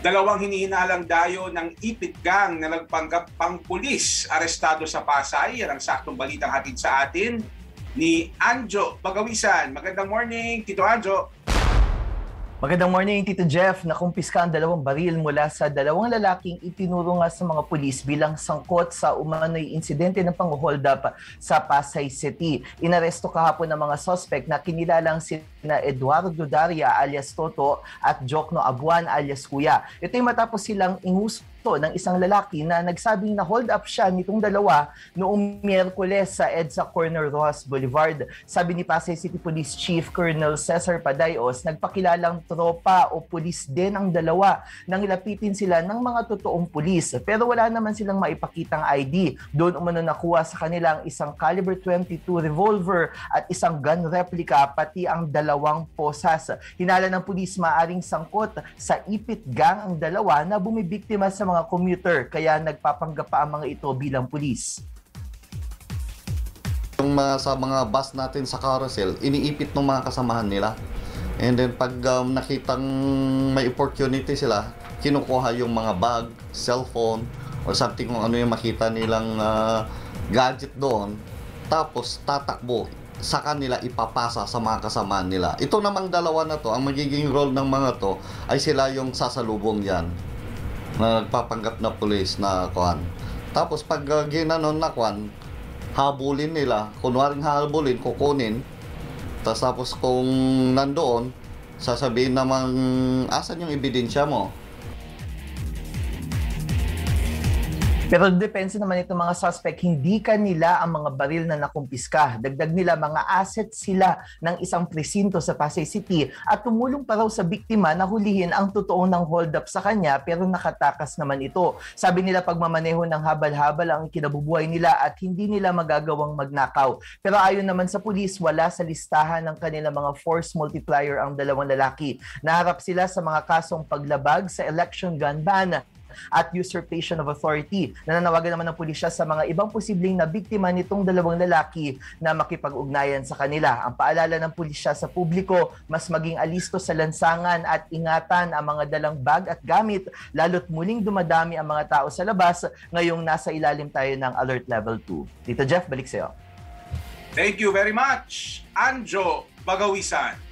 Dalawang hinihinalang dayo ng ipit gang na nagpanggap pang pulis arestado sa Pasay. Yan ang saktong balitang hatid sa atin ni Anjo Pagawisan. Magandang morning, Tito Anjo. Magandang morning, Tito Jeff. Nakumpiska ang dalawang baril mula sa dalawang lalaking itinuro nga sa mga pulis bilang sangkot sa umano'y insidente ng pang-hold up sa Pasay City. Inaresto kahapon ng mga suspect na kinilalang sina Eduardo Daria alias Toto at Jokno Abuan alias Kuya. Ito'y matapos silang ingus to ng isang lalaki na nagsabing na hold up siya nitong dalawa noong Miyerkules sa EDSA Corner Rojas Boulevard. Sabi ni Pasay City Police Chief Colonel Cesar Padayos, nagpakilalang tropa o pulis din ang dalawa nang ilapitin sila ng mga totoong pulis. Pero wala naman silang maipakitang ID. Doon umano nakuha sa kanila ang isang caliber 22 revolver at isang gun replica pati ang dalawang posas. Hinala ng pulis maaring sangkot sa ipit gang ang dalawa na bumibiktima sa mga commuter kaya nagpapanggap pa ang mga ito bilang pulis. Yung mga, sa mga bus natin sa carousel, iniipit ng mga kasamahan nila. And then pag um, nakitang may opportunity sila, kinukuha yung mga bag, cellphone, or something kung ano yung makita nilang uh, gadget doon. Tapos tatakbo sa kanila ipapasa sa mga kasamahan nila. Ito namang dalawa na to, ang magiging role ng mga to ay sila yung sasalubong yan na nagpapanggap na pulis na kuan. Tapos pag uh, ginanon na kuan, habulin nila, kunwaring habulin, kukunin. Tapos, tapos kung nandoon, sasabihin namang asan yung ebidensya mo? Pero depensa naman itong mga suspect, hindi kanila ang mga baril na nakumpiska. Dagdag nila mga assets sila ng isang presinto sa Pasay City at tumulong pa raw sa biktima na hulihin ang totoo ng hold up sa kanya pero nakatakas naman ito. Sabi nila pagmamaneho ng habal-habal ang kinabubuhay nila at hindi nila magagawang magnakaw. Pero ayon naman sa pulis, wala sa listahan ng kanilang mga force multiplier ang dalawang lalaki. Naharap sila sa mga kasong paglabag sa election gun ban at usurpation of authority. Nananawagan naman ng pulisya sa mga ibang posibleng na biktima nitong dalawang lalaki na makipag-ugnayan sa kanila. Ang paalala ng pulisya sa publiko, mas maging alisto sa lansangan at ingatan ang mga dalang bag at gamit, lalo't muling dumadami ang mga tao sa labas ngayong nasa ilalim tayo ng Alert Level 2. Tito Jeff, balik sa'yo. Thank you very much, Anjo Bagawisan.